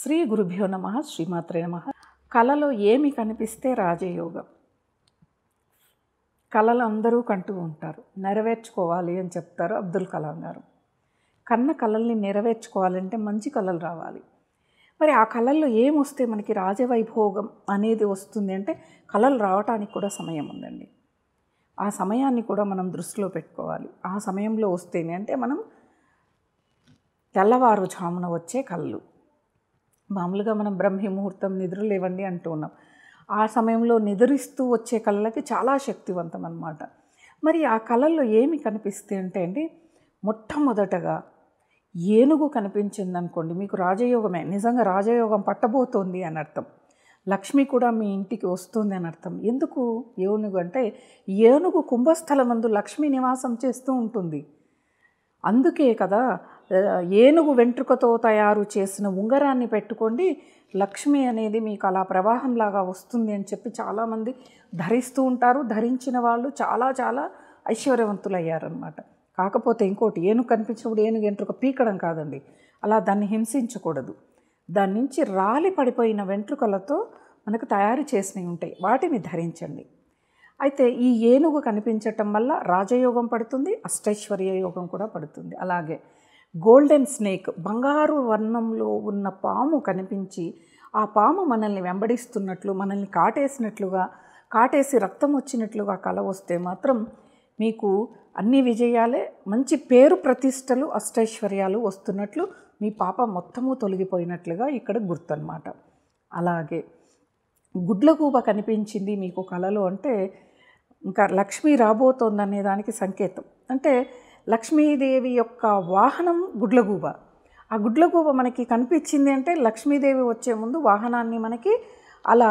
శ్రీ గురుభ్యో నమ శ్రీమాత్రే నమ. కళలో ఏమి కనిపిస్తే రాజయోగం? కళలు అందరూ కంటూ ఉంటారు. నెరవేర్చుకోవాలి అని చెప్తారు అబ్దుల్ కలాం గారు. కన్న కళల్ని నెరవేర్చుకోవాలంటే మంచి కళలు రావాలి. మరి ఆ కళల్లో ఏమొస్తే మనకి రాజవైభోగం అనేది వస్తుంది అంటే కళలు రావటానికి కూడా సమయం ఉందండి. ఆ సమయాన్ని కూడా మనం దృష్టిలో పెట్టుకోవాలి. ఆ సమయంలో వస్తేనే అంటే మనం తెల్లవారుజామున వచ్చే కళ్ళు. మామూలుగా మనం బ్రహ్మి ముహూర్తం నిద్ర లేవండి అంటూ ఉన్నాం. ఆ సమయంలో నిద్రిస్తూ వచ్చే కళలకి చాలా శక్తివంతం అన్నమాట. మరి ఆ కళల్లో ఏమి కనిపిస్తే అంటే అండి మొట్టమొదటగా ఏనుగు కనిపించింది అనుకోండి మీకు రాజయోగమే నిజంగా రాజయోగం పట్టబోతోంది అని అర్థం. లక్ష్మి కూడా మీ ఇంటికి వస్తుంది అని అర్థం. ఎందుకు? ఏనుగు అంటే ఏనుగు కుంభస్థలమందు లక్ష్మి నివాసం చేస్తూ ఉంటుంది. అందుకే కదా ఏనుగు వెంట్రుకతో తయారు చేసిన ఉంగరాన్ని పెట్టుకోండి. లక్ష్మి అనేది మీకు అలా ప్రవాహంలాగా వస్తుంది అని చెప్పి చాలామంది ధరిస్తూ ఉంటారు. ధరించిన వాళ్ళు చాలా చాలా ఐశ్వర్యవంతులయ్యారనమాట కాకపోతే ఇంకోటి ఏనుగు కనిపించినప్పుడు ఏనుగు వెంట్రుక పీకడం కాదండి. అలా దాన్ని హింసించకూడదు. దాని నుంచి రాలి పడిపోయిన వెంట్రుకలతో మనకు తయారు చేసినవి ఉంటాయి. వాటిని ధరించండి. అయితే ఈ ఏనుగు కనిపించటం వల్ల రాజయోగం పడుతుంది అష్టైశ్వర్య యోగం కూడా పడుతుంది. అలాగే గోల్డెన్ స్నేక్ బంగారు వర్ణంలో ఉన్న పాము కనిపించి ఆ పాము మనల్ని వెంబడిస్తున్నట్లు మనల్ని కాటేసినట్లుగా కాటేసి రక్తం వచ్చినట్లుగా కల వస్తే మాత్రం మీకు అన్ని విజయాలే మంచి పేరు ప్రతిష్టలు అష్టైశ్వర్యాలు వస్తున్నట్లు మీ పాప మొత్తము తొలగిపోయినట్లుగా ఇక్కడ గుర్తు అనమాట అలాగే గుడ్లగూబ కనిపించింది మీకు కళలో అంటే ఇంకా లక్ష్మి రాబోతోందనే దానికి సంకేతం. అంటే లక్ష్మీదేవి యొక్క వాహనం గుడ్లగూబ. ఆ గుడ్లగూబ మనకి కనిపించింది అంటే లక్ష్మీదేవి వచ్చే ముందు వాహనాన్ని మనకి అలా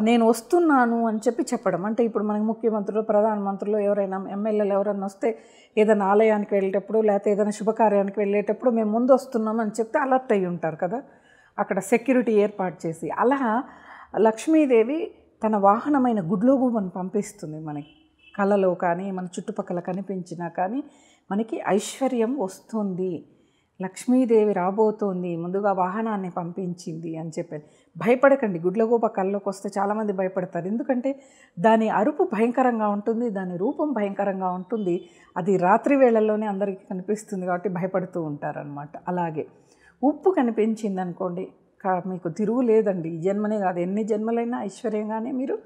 నేను వస్తున్నాను అని చెప్పి చెప్పడం. అంటే ఇప్పుడు మనకి ముఖ్యమంత్రులు ప్రధానమంత్రులు ఎవరైనా ఎమ్మెల్యేలు ఎవరైనా వస్తే ఏదైనా ఆలయానికి వెళ్ళేటప్పుడు లేకపోతే ఏదైనా శుభకార్యానికి వెళ్ళేటప్పుడు మేము ముందు వస్తున్నాం అని చెప్తే అలర్ట్ అయ్యి ఉంటారు కదా. అక్కడ సెక్యూరిటీ ఏర్పాటు చేసి. అలా లక్ష్మీదేవి తన వాహనమైన గుడ్లోగూబను పంపిస్తుంది మనకి. కళలో కానీ మన చుట్టుపక్కల కనిపించినా కానీ మనకి ఐశ్వర్యం వస్తుంది. లక్ష్మీదేవి రాబోతోంది ముందుగా వాహనాన్ని పంపించింది అని చెప్పారు భయపడకండి గుడ్లగూబ కళ్ళలోకి వస్తే చాలామంది భయపడతారు. ఎందుకంటే దాని అరుపు భయంకరంగా ఉంటుంది దాని రూపం భయంకరంగా ఉంటుంది. అది రాత్రి వేళల్లోనే అందరికీ కనిపిస్తుంది కాబట్టి భయపడుతూ ఉంటారనమాట అలాగే ఉప్పు కనిపించింది అనుకోండి మీకు తిరుగు లేదండి. ఈ జన్మనే కాదు. ఎన్ని జన్మలైనా ఐశ్వర్యంగానే మీరు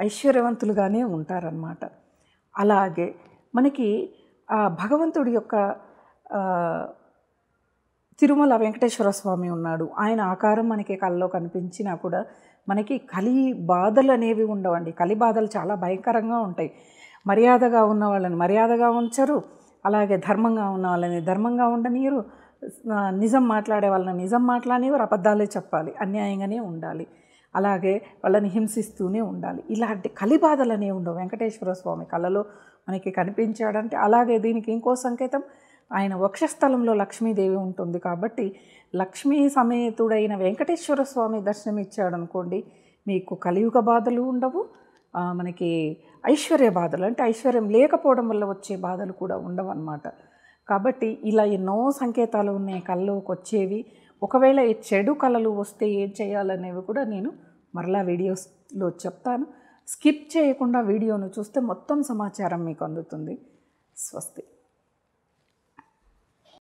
ఐశ్వర్యవంతులుగానే ఉంటారనమాట అలాగే మనకి ఆ భగవంతుడి యొక్క తిరుమల వెంకటేశ్వర స్వామి ఉన్నాడు. ఆయన ఆకారం మనకి కళ్ళలో కనిపించినా కూడా మనకి కలి బాధలు అనేవి ఉండవండి. కలి బాధలు చాలా భయంకరంగా ఉంటాయి. మర్యాదగా ఉన్న వాళ్ళని మర్యాదగా ఉంచరు. అలాగే ధర్మంగా ఉన్న వాళ్ళని ధర్మంగా ఉండనీయరు. నిజం మాట్లాడే వాళ్ళని నిజం మాట్లాడేవారు అబద్ధాలే చెప్పాలి అన్యాయంగానే ఉండాలి. అలాగే వాళ్ళని హింసిస్తూనే ఉండాలి. ఇలాంటి కలిబాధలనే అనేవి ఉండవు. వెంకటేశ్వర స్వామి కళలో మనకి కనిపించాడంటే అలాగే దీనికి ఇంకో సంకేతం ఆయన వక్షస్థలంలో లక్ష్మీదేవి ఉంటుంది కాబట్టి లక్ష్మీ సమేతుడైన వెంకటేశ్వర స్వామి దర్శనం ఇచ్చాడనుకోండి మీకు కలియుగ బాధలు ఉండవు మనకి ఐశ్వర్య బాధలు అంటే ఐశ్వర్యం లేకపోవడం వల్ల వచ్చే బాధలు కూడా ఉండవు అన్నమాట కాబట్టి ఇలా ఎన్నో సంకేతాలు ఉన్నాయి కళ్ళలోకి వచ్చేవి. ఒకవేళ ఈ చెడు కళలు వస్తే ఏం చేయాలనేవి కూడా నేను మరలా వీడియోస్లో చెప్తాను. స్కిప్ చేయకుండా వీడియోను చూస్తే మొత్తం సమాచారం మీకు అందుతుంది. స్వస్తి.